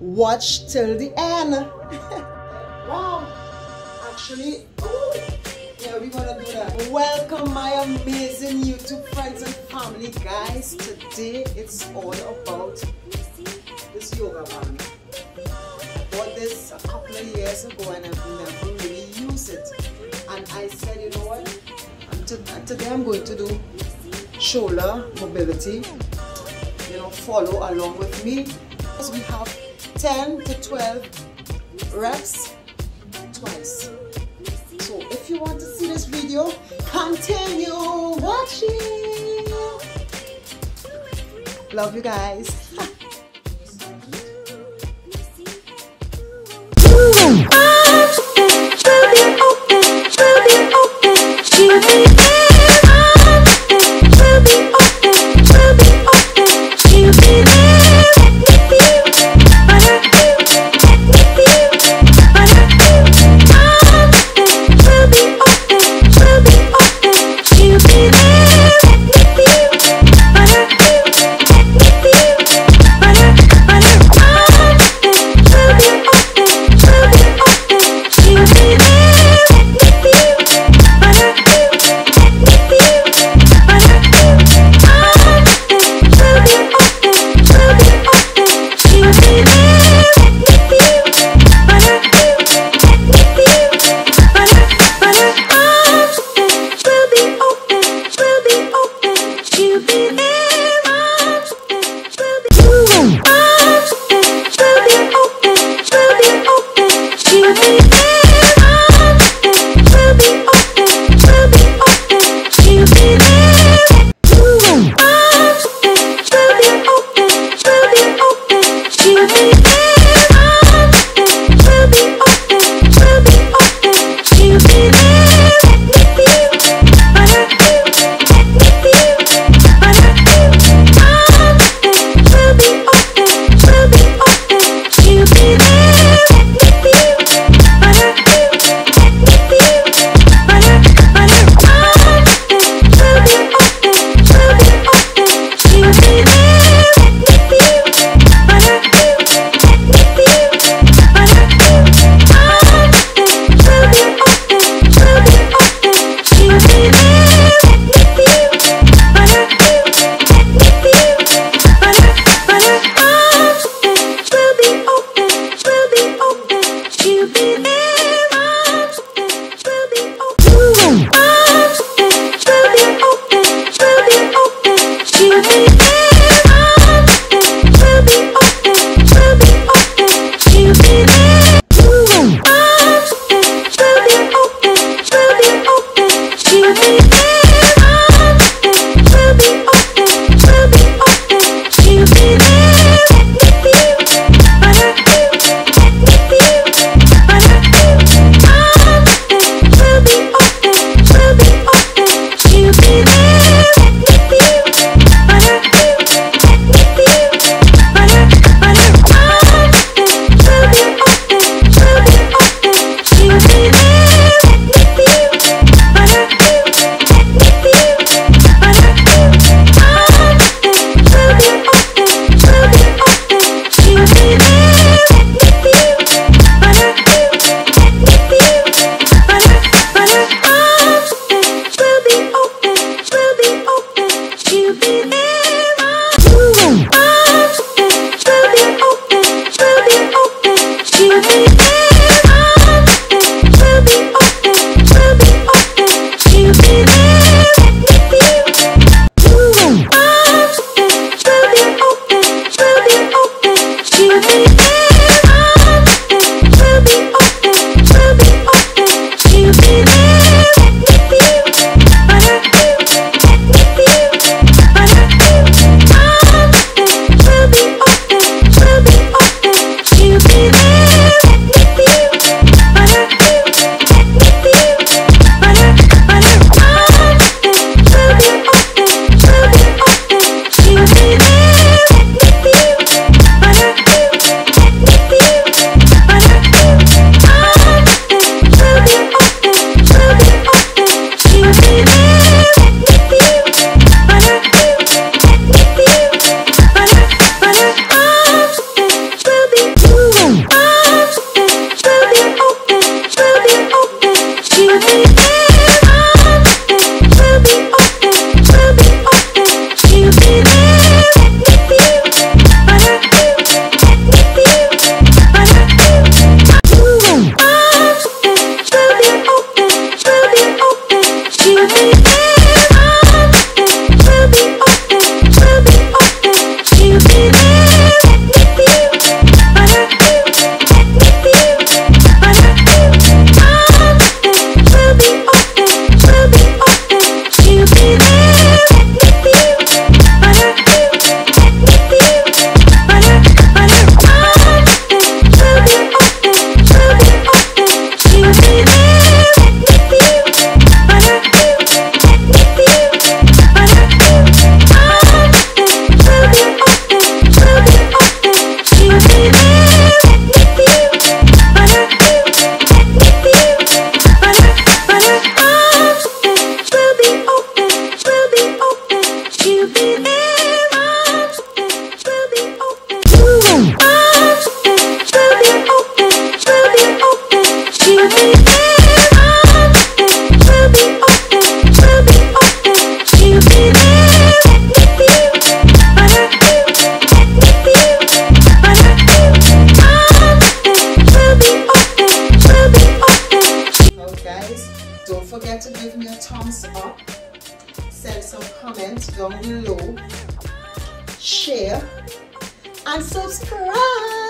watch till the end. wow. Actually, yeah, we're gonna do that. Welcome my amazing YouTube friends and family guys. Today it's all about this yoga band. I bought this a couple of years ago and I've never really used it. And I said, you know what? Uh, today I'm going to do shoulder mobility. You know, follow along with me. Because we have 10 to 12 reps twice. So if you want to see this video, continue watching. Love you guys. forget to give me a thumbs up. Send some comments down below. Share and subscribe.